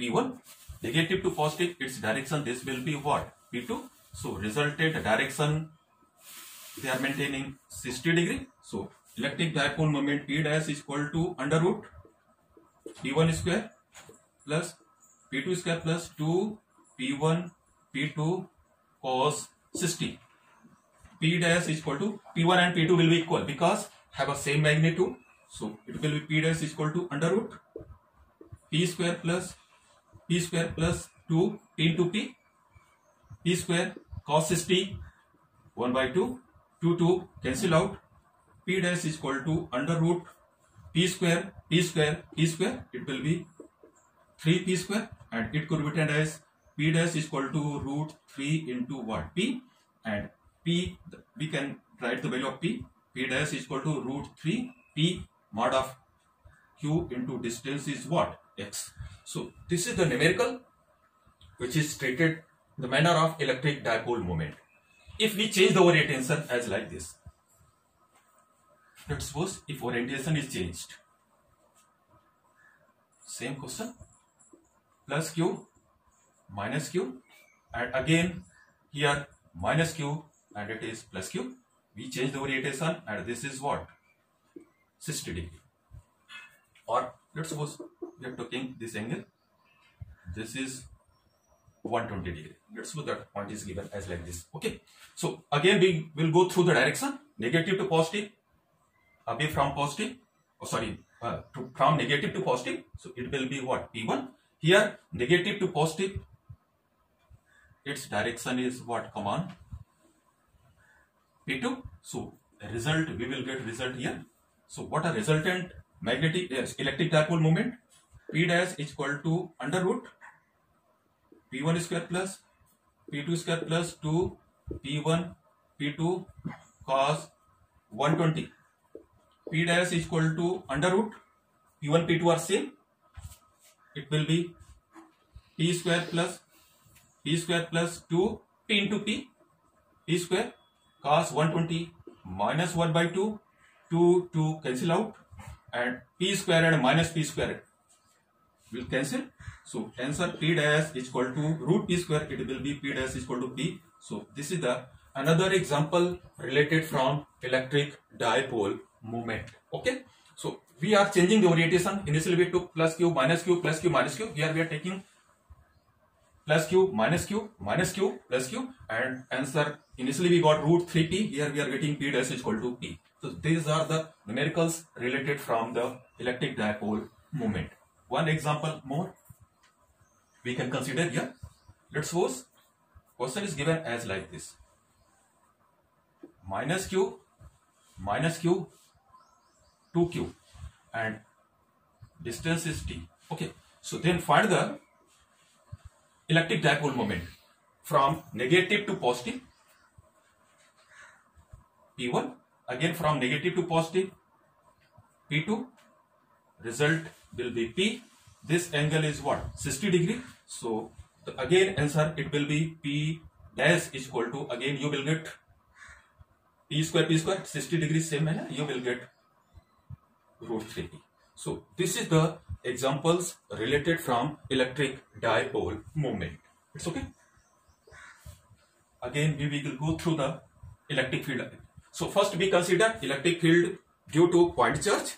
P1. Negative to positive, its direction, this will be what? P2. So resulted direction, they are maintaining 60 degree. So electric dipole moment P dash is equal to under root P1 square plus P2 square plus 2 P1 P2 cos 60. P dash is equal to P1 and P2 will be equal because have a same magnitude. So it will be P dash is equal to under root P square plus P square plus 2 P into P. P square cos 60 1 by 2 2 2 cancel out. P dash is equal to under root P square P square P square. It will be 3 P square and it could be written as P dash is equal to root 3 into what? P and P we can write the value of P. P dash is equal to root 3 P mod of Q into distance is what? X so this is the numerical which is stated the manner of electric dipole moment. If we change the orientation as like this, let's suppose if orientation is changed, same question, plus q, minus q, and again here minus q and it is plus q. We change the orientation and this is what? 60 degree. Or let's suppose we are taking this angle. This is 120 degree. Let's suppose that point is given as like this. Okay. So again we will go through the direction negative to positive, away from positive. Oh sorry, uh, to, from negative to positive. So it will be what P1. Here negative to positive. Its direction is what? Come on. P2. So result we will get result here. So what a resultant magnetic yes, electric dipole moment P dash is equal to under root P1 square plus P2 square plus 2 P1 P2 cos 120 P dash is equal to under root P1 P2 are same it will be P square plus P square plus 2 P into P P square cos 120 minus 1 by 2 2 2 cancel out and P square and minus P square will cancel. So answer P dash is equal to root P square. It will be P dash is equal to P. So this is the another example related from electric dipole moment. Okay. So we are changing the orientation. Initially we took plus Q minus Q plus Q minus Q. Here we are taking plus Q minus Q minus Q plus Q and answer initially we got root 3P. Here we are getting P dash is equal to P. So these are the numericals related from the electric dipole moment. One example more we can consider here. Let's suppose question is given as like this. Minus Q, minus Q, 2Q and distance is T. Okay. So then find the electric dipole moment from negative to positive P1 again from negative to positive P2 result will be P. This angle is what? 60 degree. So the again answer it will be P dash is equal to again you will get P square P square 60 degree same manner you will get root 3P so this is the examples related from electric dipole moment it's okay? Again we will go through the electric field. So first we consider electric field due to point charge.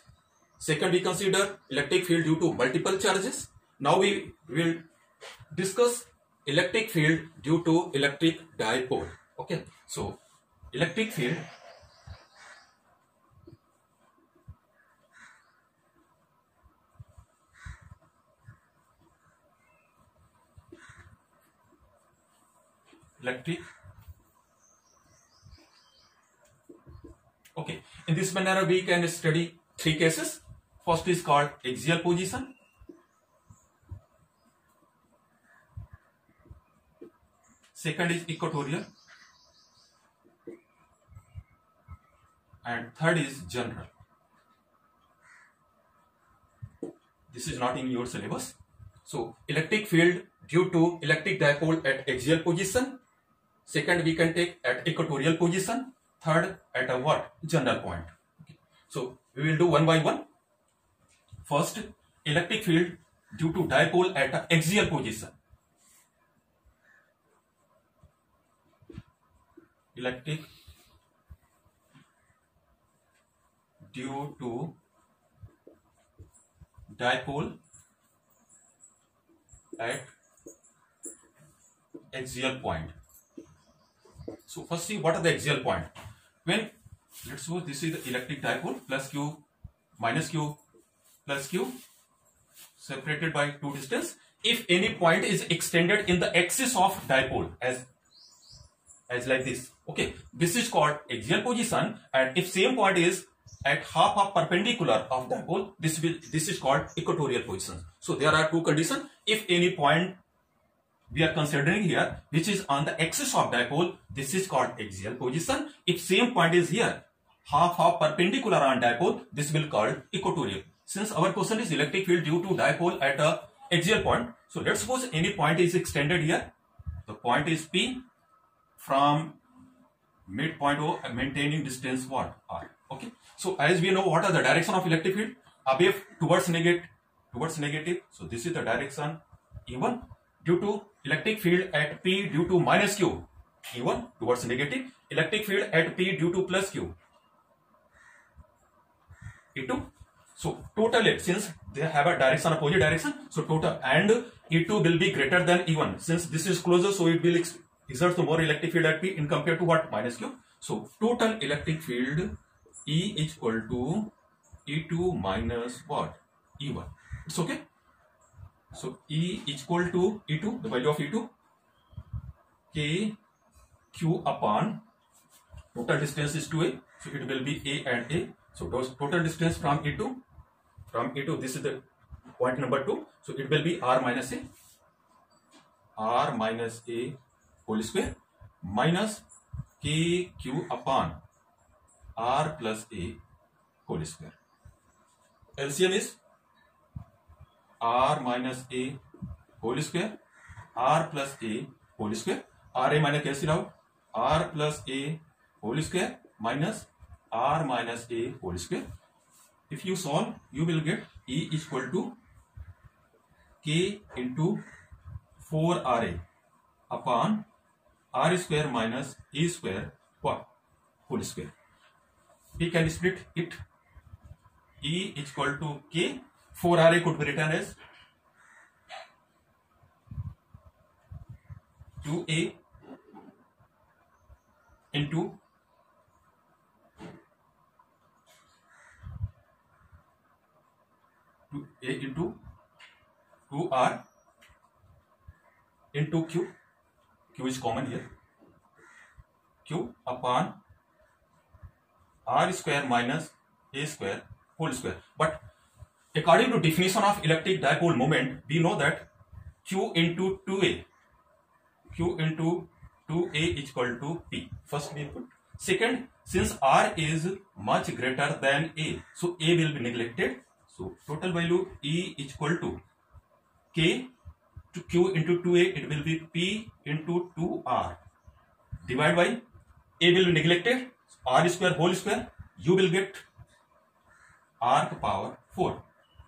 Second we consider electric field due to multiple charges. Now we will discuss electric field due to electric dipole. Okay. So electric field electric Okay, in this manner we can study three cases. First is called axial position. Second is equatorial. And third is general. This is not in your syllabus. So electric field due to electric dipole at axial position. Second we can take at equatorial position third at a what general point okay. so we will do one by one first electric field due to dipole at axial position electric due to dipole at axial point so first see what are the axial point when let's suppose this is the electric dipole plus q minus q plus q separated by two distance. If any point is extended in the axis of dipole as as like this. Okay, this is called axial position and if same point is at half of perpendicular of dipole, this will this is called equatorial position. So there are two conditions. If any point we are considering here which is on the axis of dipole, this is called axial position. If same point is here, half of perpendicular on dipole, this will called equatorial. Since our question is electric field due to dipole at a axial point, so let's suppose any point is extended here. The point is P from midpoint O maintaining distance what R. Okay. So as we know what are the direction of electric field? Away towards negative towards negative. So this is the direction E1 due to electric field at P due to minus Q. E1 towards negative. Electric field at P due to plus Q. E2. So total since they have a direction opposite direction. So total and E2 will be greater than E1. Since this is closer, so it will exert the more electric field at P in compared to what minus Q. So total electric field E is equal to E2 minus what? E1. It's okay. So E is equal to E2, the value of E2, K Q upon total distance is 2A. So it will be A and A. So total distance from E2, from E2, this is the point number 2. So it will be R minus A, R minus A whole square minus K Q upon R plus A whole square. LCM is R minus A whole square, R plus A whole square, R A minus cancel out, R plus A whole square minus R minus A whole square. If you solve, you will get E is equal to K into 4RA upon R square minus E square what? Whole square. We can split it. E is equal to K 4RA could be written as 2A into 2A into 2R into Q. Q is common here. Q upon R square minus A square whole square. But According to definition of electric dipole moment, we know that Q into 2A, Q into 2A is equal to P. First we put. Second, since R is much greater than A, so A will be neglected. So total value E is equal to K to Q into 2A, it will be P into 2R. Divide by A will be neglected, so R square whole square, you will get R power 4.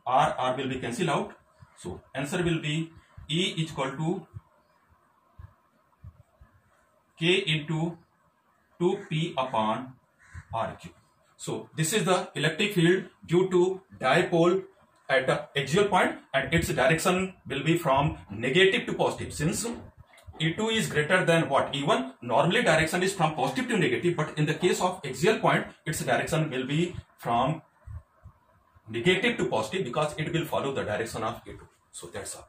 R, R will be cancelled out. So answer will be E is equal to K into 2P upon RQ. So this is the electric field due to dipole at the axial point and its direction will be from negative to positive. Since E2 is greater than what? E1 normally direction is from positive to negative but in the case of axial point its direction will be from negative to positive because it will follow the direction of E2 So that's all.